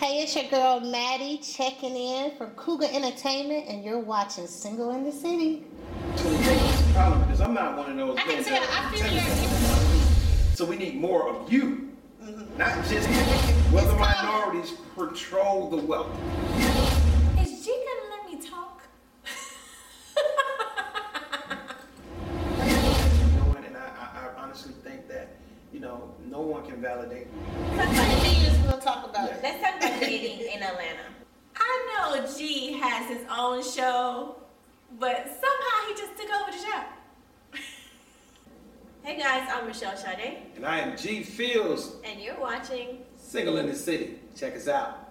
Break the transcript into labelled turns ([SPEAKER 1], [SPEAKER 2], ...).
[SPEAKER 1] Hey, it's your girl Maddy checking in from Cougar Entertainment, and you're watching Single in the City.
[SPEAKER 2] problem because I'm not one of those.
[SPEAKER 1] I can tell, I feel your-
[SPEAKER 2] So we need more of you, mm-hmm. not just whether minorities control the wealth.
[SPEAKER 3] Is G gonna let me talk?
[SPEAKER 2] You know what? And I, I, I honestly think that you know no one can validate.
[SPEAKER 1] Years we'll talk about it.
[SPEAKER 3] Talk about dating in Atlanta. I know G has his own show, but somehow he just took over the show. hey guys, I'm Michelle Sade,
[SPEAKER 2] And I am G Fields,
[SPEAKER 3] and you're watching
[SPEAKER 2] single in the city. Check us out.